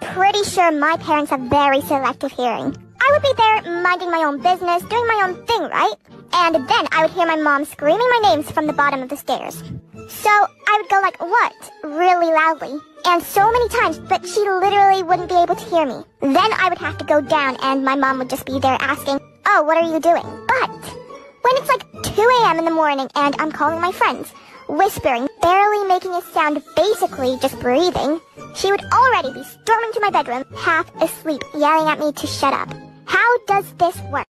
pretty sure my parents have very selective hearing. I would be there minding my own business, doing my own thing, right? And then I would hear my mom screaming my names from the bottom of the stairs. So I would go like, what? Really loudly. And so many times, but she literally wouldn't be able to hear me. Then I would have to go down and my mom would just be there asking, oh, what are you doing? But when it's like 2 a.m. in the morning and I'm calling my friends, whispering, barely making a sound, basically just breathing, she would already be storming to my bedroom, half asleep, yelling at me to shut up. How does this work?